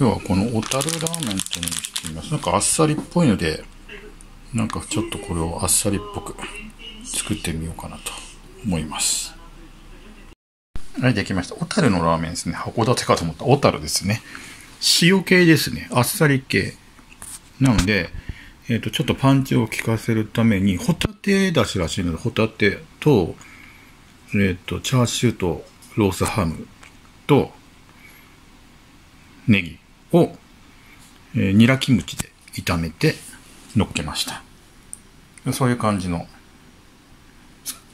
今日はこの小樽ラーメンというのにしてみます。なんかあっさりっぽいので、なんかちょっとこれをあっさりっぽく作ってみようかなと思います。はい、できました。小樽のラーメンですね。函館かと思った。小樽ですね。塩系ですね。あっさり系。なので、えっ、ー、と、ちょっとパンチを効かせるために、ホタテだしらしいので、ホタテと、えっ、ー、と、チャーシューとロースハムと、ネギを、えー、ニラキムチで炒めて乗っけました。そういう感じの、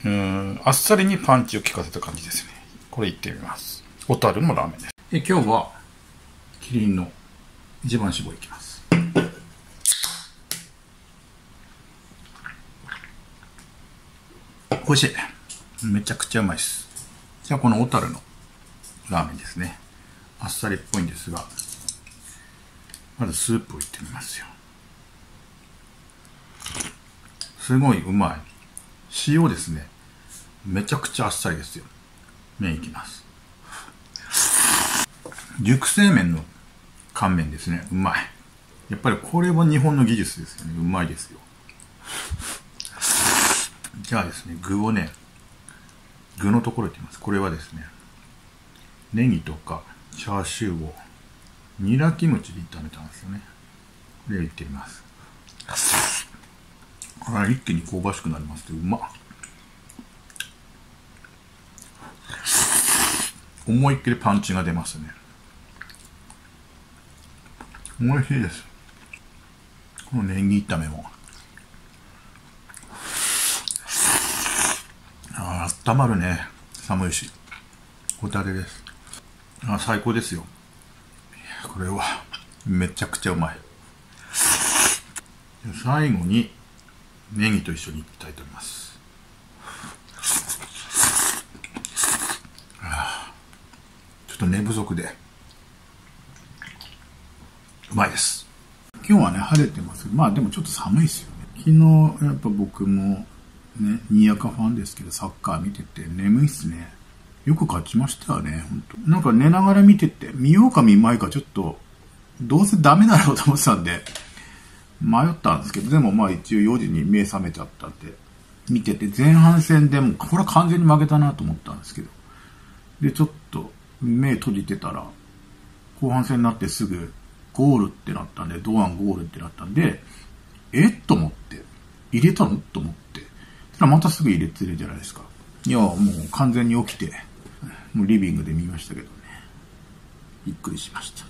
うん、あっさりにパンチを効かせた感じですね。これいってみます。小樽のラーメンです。で今日は、キリンの一番搾りいきます。美味しい。めちゃくちゃうまいです。じゃあこの小樽のラーメンですね。あっさりっぽいんですが、まずスープをいってみますよ。すごいうまい。塩ですね。めちゃくちゃあっさりですよ。麺いきます。熟成麺の乾麺ですね。うまい。やっぱりこれは日本の技術ですよね。うまいですよ。じゃあですね、具をね、具のところいってみます。これはですね、ネギとかチャーシューをニラキムチで炒めたんですよね。で、いってみます。これ一気に香ばしくなりますてうまっ。思いっきりパンチが出ますね。美味しいです。このネギ炒めも。ああ、温まるね。寒いし。ホタテです。あ最高ですよ。これは、めちゃくちゃうまい。最後に、ネギと一緒にいきたいと思います。ちょっと寝不足で、うまいです。今日はね、晴れてますまあでもちょっと寒いですよね。昨日、やっぱ僕も、ね、にやかファンですけど、サッカー見てて眠いっすね。よく勝ちましたよね、本当。なんか寝ながら見てて、見ようか見まいかちょっと、どうせダメだろうと思ってたんで、迷ったんですけど、でもまあ一応4時に目覚めちゃったんで、見てて、前半戦でも、これは完全に負けたなと思ったんですけど、で、ちょっと目閉じてたら、後半戦になってすぐゴールってなったんで、堂安ゴールってなったんで、えと思って、入れたの？と思って、たらまたすぐ入れてるじゃないですか。いや、もう完全に起きて、もうリビングで見ましたけどね。びっくりしました。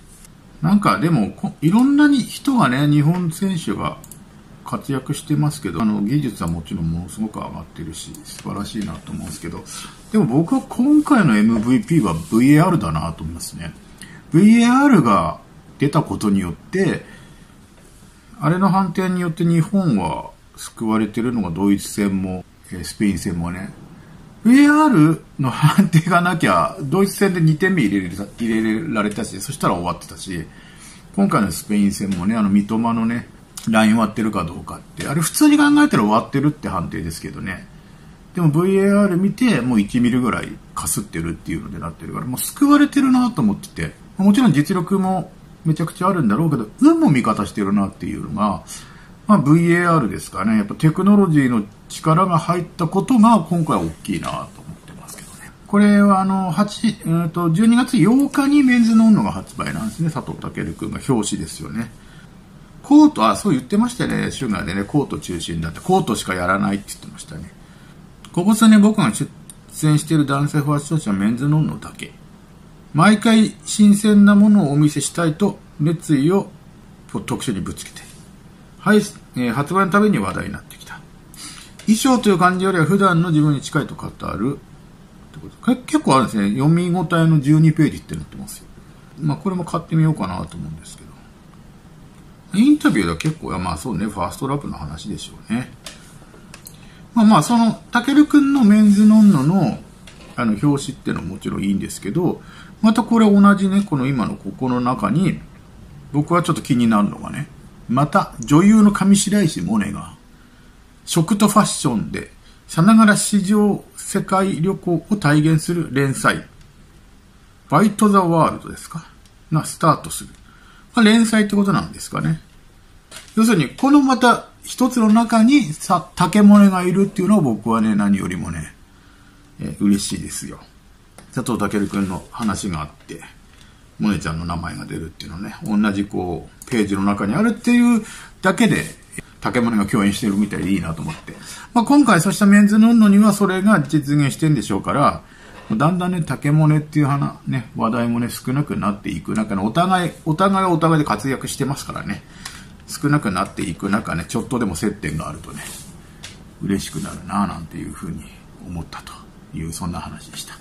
なんかでも、いろんなに人がね、日本選手が活躍してますけど、あの、技術はもちろんものすごく上がってるし、素晴らしいなと思うんですけど、でも僕は今回の MVP は VAR だなと思いますね。VAR が出たことによって、あれの判定によって日本は救われてるのがドイツ戦も、スペイン戦もね、VAR の判定がなきゃ、ドイツ戦で2点目入れ入れられたし、そしたら終わってたし、今回のスペイン戦もね、あの三笘のね、ライン割ってるかどうかって、あれ普通に考えたら終わってるって判定ですけどね。でも VAR 見て、もう1ミリぐらいかすってるっていうのでなってるから、もう救われてるなと思ってて、もちろん実力もめちゃくちゃあるんだろうけど、運も味方してるなっていうのが、まあ、VAR ですかね。やっぱテクノロジーの力が入ったことが今回大きいなと思ってますけどね。これはあの、8、えっと、12月8日にメンズノンノが発売なんですね。佐藤健君が表紙ですよね。コート、あ、そう言ってましたね。シュガーでね、コート中心だって、コートしかやらないって言ってましたね。ここ数年僕が出演している男性ファッション誌はメンズノンノだけ。毎回新鮮なものをお見せしたいと熱意を特集にぶつけてはい、えー、発売のために話題になってきた。衣装という感じよりは普段の自分に近いと語る。ってこと結構あるんですね。読み応えの12ページってなってますよ。まあこれも買ってみようかなと思うんですけど。インタビューでは結構、まあそうね、ファーストラップの話でしょうね。まあまあ、その、たけるくんのメンズノンノの、あの、表紙っていうのはもちろんいいんですけど、またこれ同じね、この今のここの中に、僕はちょっと気になるのがね、また、女優の上白石萌音が、食とファッションで、さながら史上世界旅行を体現する連載、バイト・ザ・ワールドですか？がスタートする。まあ、連載ってことなんですかね。要するに、このまた一つの中にさ、竹漏れがいるっていうのを僕はね、何よりもね、え嬉しいですよ。佐藤健くんの話があって、萌音ちゃんの名前が出るっていうのね、同じこう、ページの中にあるっていうだけで、竹森が共演してるみたいでいいなと思って。まあ、今回そうしたメンズノンノにはそれが実現してんでしょうから、だんだんね、竹モネっていう話、ね、話題もね、少なくなっていく中の、お互い、お互いはお互いで活躍してますからね、少なくなっていく中ね、ちょっとでも接点があるとね、嬉しくなるなぁなんていうふうに思ったという、そんな話でした。